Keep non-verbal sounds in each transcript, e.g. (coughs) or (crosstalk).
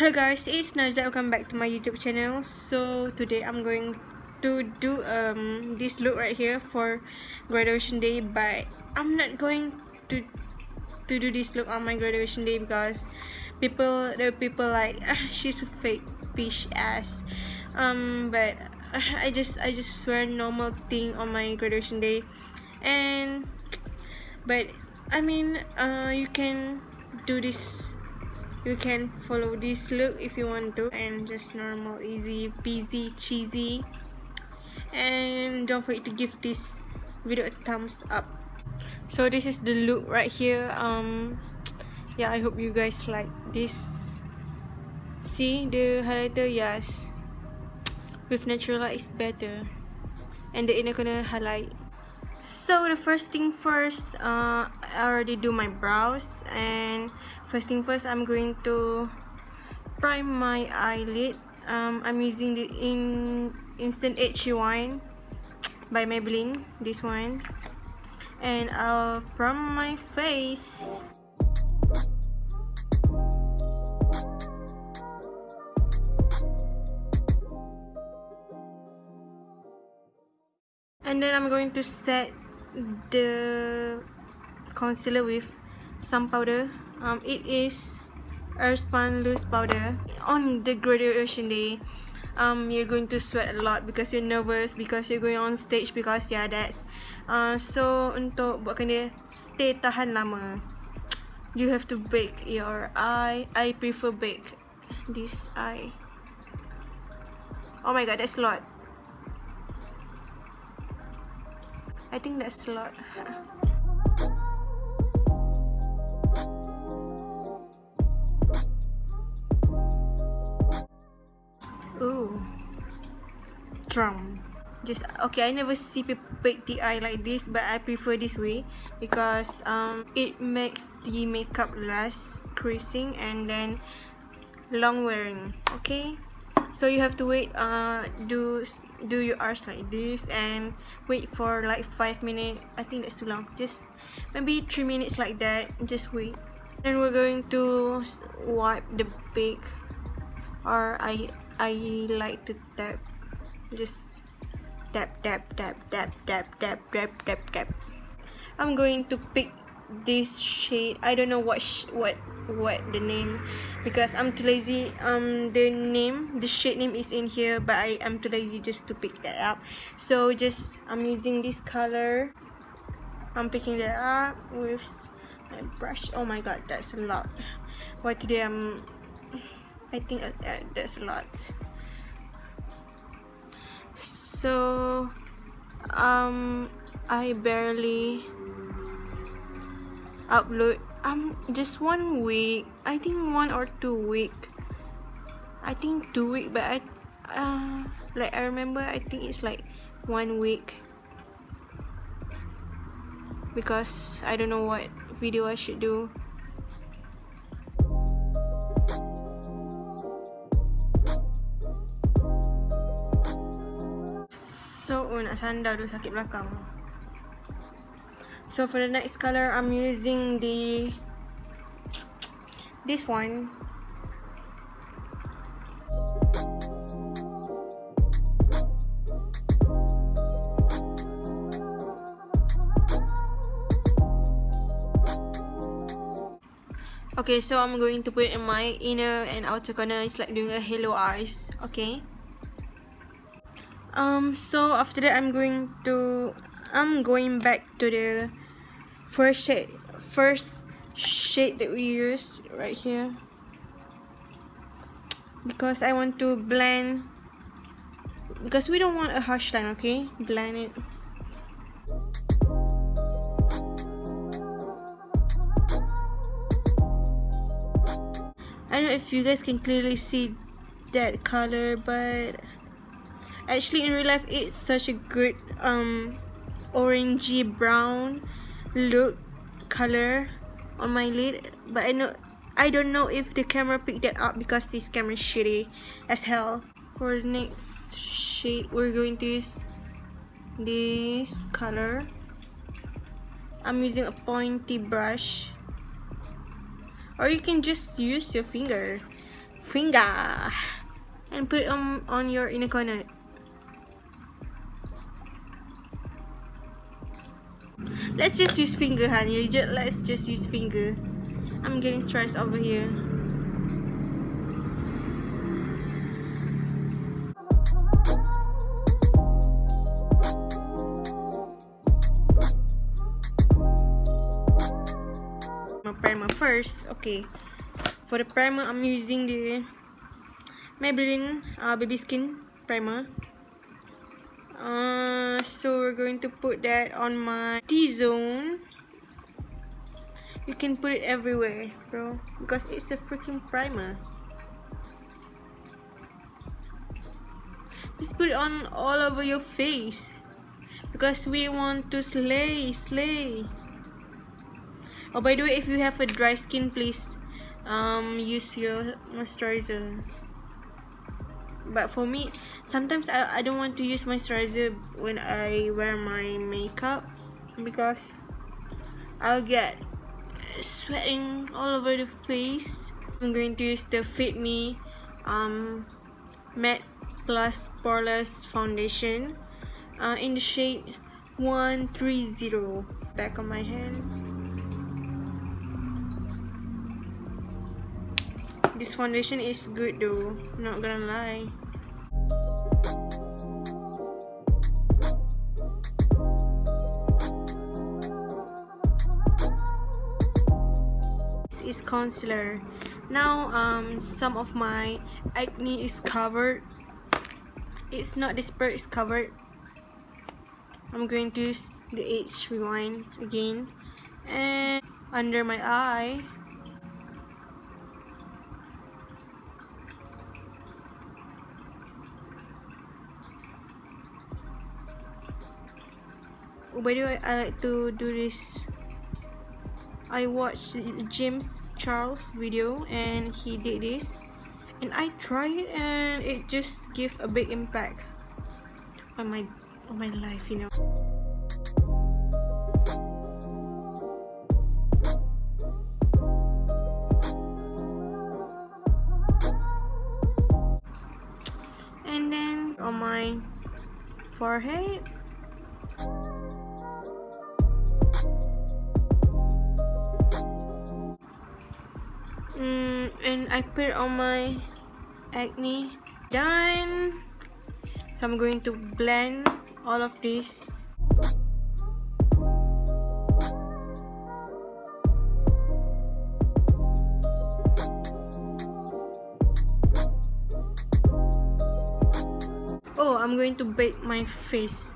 Hello guys, it's Najla. Welcome back to my YouTube channel. So today I'm going to do um this look right here for graduation day, but I'm not going to to do this look on my graduation day because people are people like (laughs) ah, she's a fake bitch ass. Um, but (laughs) I just I just wear normal thing on my graduation day, and but I mean uh you can do this you can follow this look if you want to. And just normal easy peasy cheesy. And don't forget to give this video a thumbs up. So this is the look right here. Um yeah i hope you guys like this. See the highlighter? Yes. With natural light is better. And the inner corner highlight. So the first thing first uh, I already do my brows. And first thing first I'm going to prime my eyelid. Um, I'm using the in instant Age Rewind by Maybelline this one. And I'll prime my face. And then I'm going to set the concealer with some powder um, it is Airspun loose powder. On the graduation day um, you're going to sweat a lot because you're nervous because you're going on stage because yeah that's uh, so untuk buatkan dia stay tahan lama. You have to bake your eye. I prefer bake this eye. Oh my god that's a lot. I think that's a lot. (laughs) Ooh. Drum. Just okay, I never see people bake the eye like this, but I prefer this way because um it makes the makeup less creasing and then long wearing. Okay? so you have to wait uh do do your arts like this and wait for like five minutes i think that's too long just maybe three minutes like that just wait then we're going to wipe the big or i i like to tap. Just tap tap tap tap tap tap tap tap tap. I'm going to pick this shade. I don't know what what what the name because i'm too lazy. Um the name the shade name is in here but i am too lazy just to pick that up. So just i'm using this color. I'm picking that up with my brush. Oh my god that's a lot. Why today i'm i think uh, uh, that's a lot. So um i barely upload um just one week i think one or two week i think two week but i uh like i remember i think it's like one week. Because i don't know what video i should do nak sandal tu sakit belakang. So for the next color i'm using the this one. Okay so i'm going to put in my inner and outer corner. It's like doing a halo eyes. Okay um so after that i'm going to i'm going back to the first shade first shade that we use right here. Because I want to blend because we don't want a harsh line okay? Blend it. I don't know if you guys can clearly see that color but actually in real life it's such a good um orangey brown look color on my lid. But I know I don't know if the camera picked that up because this camera is shitty as hell. For the next shade we're going to use this color. I'm using a pointy brush. Or you can just use your finger. Finger! And put on, on your inner corner. Let's just use finger, honey. Just, let's just use finger. I'm getting stressed over here. My primer first. Okay. For the primer, I'm using the Maybelline uh, Baby Skin Primer. Uh, so we're going to put that on my T-zone. You can put it everywhere, bro. Because it's a freaking primer. Just put it on all over your face. Because we want to slay, slay. Oh, by the way, if you have a dry skin, please um, use your moisturizer but for me sometimes I, I don't want to use moisturizer when I wear my makeup because I'll get sweating all over the face. I'm going to use the Fit Me um, Matte Plus Poreless Foundation uh, in the shade 130 back of my hand. This foundation is good though, not gonna lie. Concealer. Now um some of my acne is covered. It's not part is covered. I'm going to use the Age Rewind again and under my eye oh, by the way I like to do this I watched James Charles video and he did this. And I tried and it just gave a big impact on my on my life you know. And then on my forehead mm, and I put on my acne. Done. So I'm going to blend all of this. Oh I'm going to bake my face.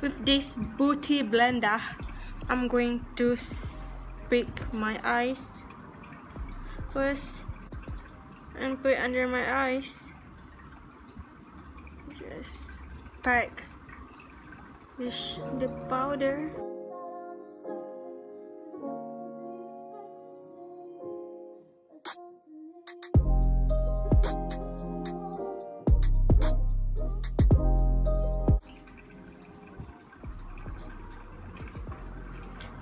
With this beauty blender I'm going to bake my eyes and put under my eyes. Just pack this the powder.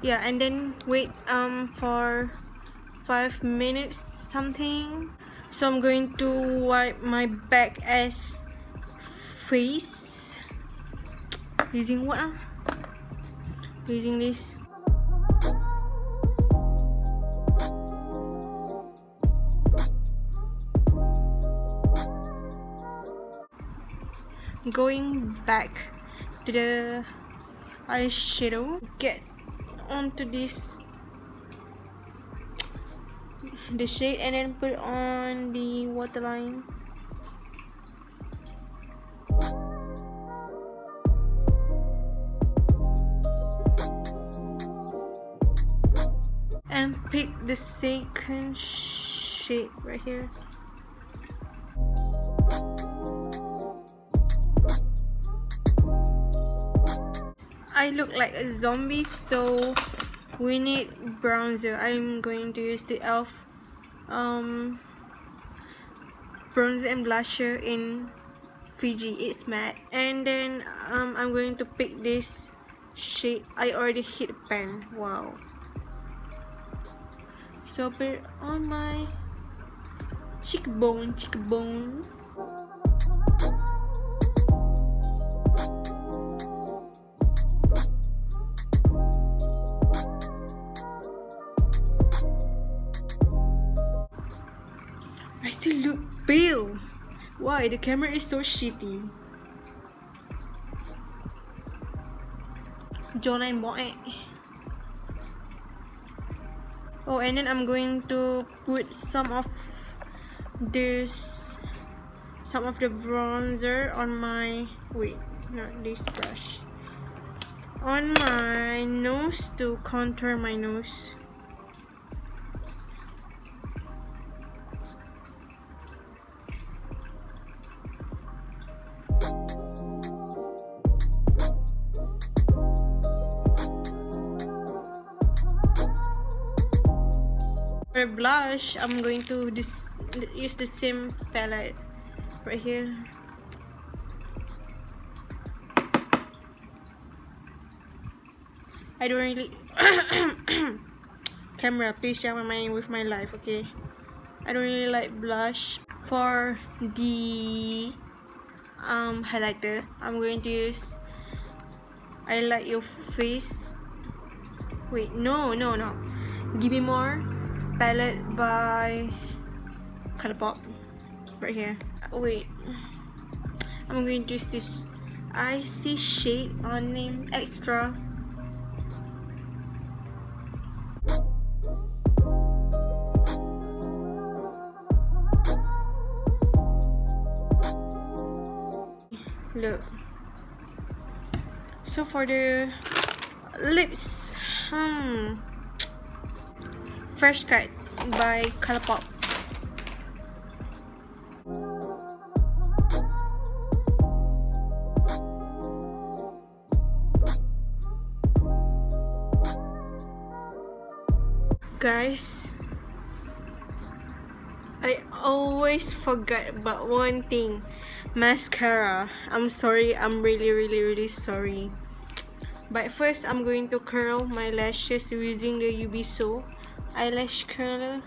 Yeah and then wait um for five minutes something. So I'm going to wipe my back as face. Using what using this. Going back to the eyeshadow. Get onto this the shade and then put on the waterline. And pick the second shade right here. I look like a zombie so we need bronzer. I'm going to use the elf um, bronzer and blusher in Fiji. It's matte. And then um, I'm going to pick this shade. I already hit pen. Wow. So put it on my Cheekbone, cheekbone. I still look pale. Why? The camera is so shitty. Jawline boy. Oh, and then I'm going to put some of this, some of the bronzer on my, wait, not this brush, on my nose to contour my nose. Blush, I'm going to this use the same palette right here. I don't really (coughs) camera please share my mind with my life okay? I don't really like blush. For the um highlighter I'm going to use I like your face. Wait no no no. Give me more palette by Colourpop right here. Wait. I'm going to use this icy shade on name extra. Look. So for the lips hmm Fresh Cut by Colourpop. Guys, I always forget about one thing. Mascara. I'm sorry, I'm really really really sorry. But first, I'm going to curl my lashes using the UB So eyelash curler.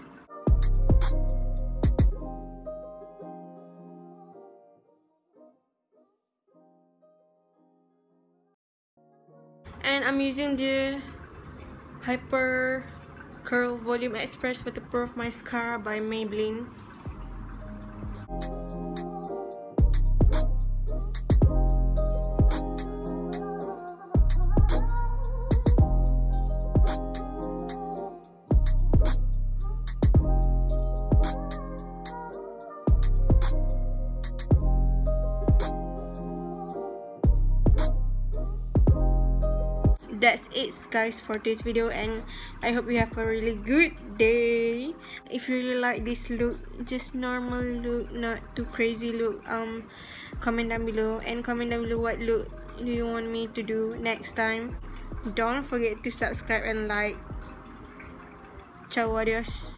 And I'm using the Hyper Curl Volume Express Waterproof Mascara by Maybelline guys for this video and i hope you have a really good day. If you really like this look just normal look not too crazy look um comment down below and comment down below what look do you want me to do next time. Don't forget to subscribe and like. Ciao adios